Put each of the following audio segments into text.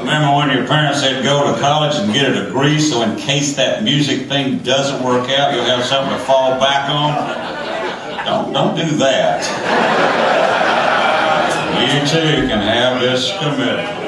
Remember when your parents said go to college and get a degree so in case that music thing doesn't work out, you'll have something to fall back on? Don't, don't do that. You too can have this commitment.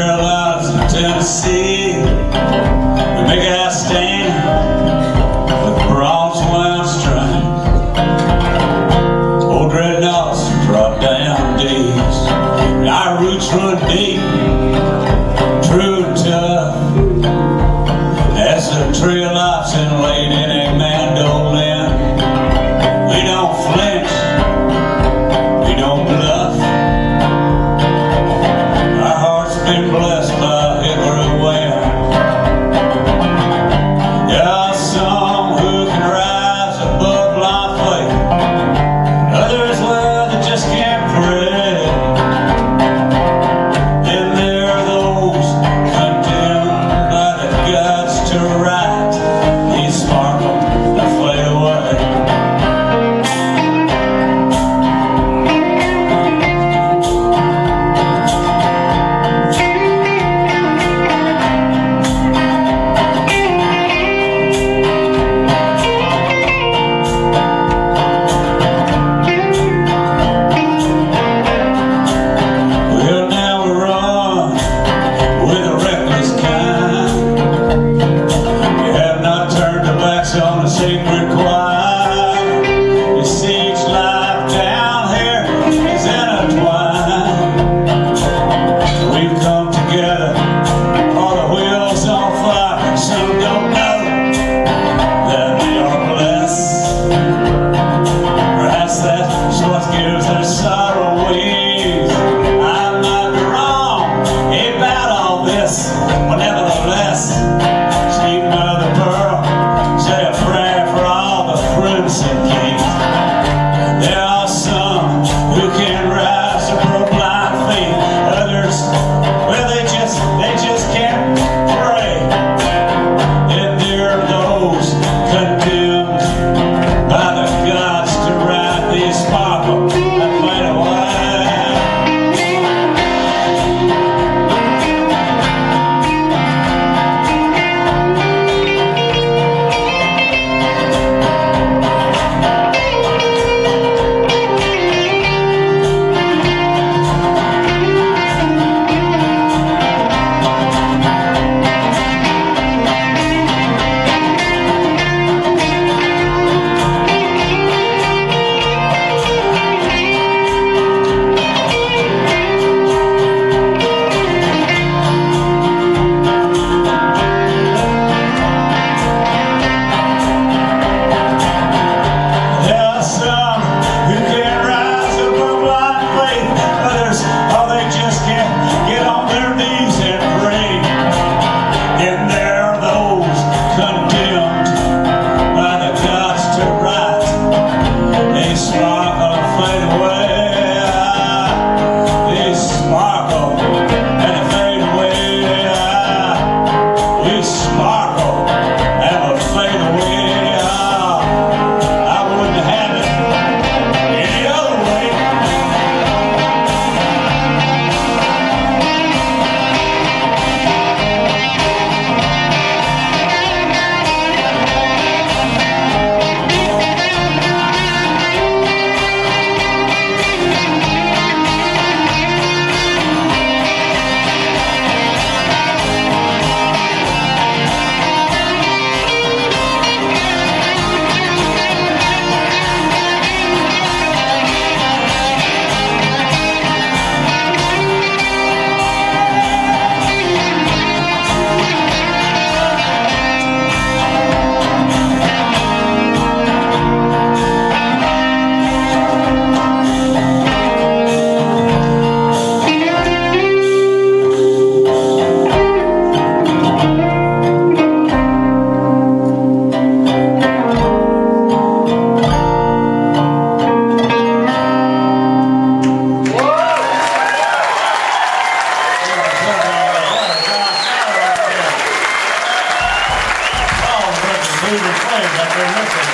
And Tennessee. We make our stand lonesome came. Gracias.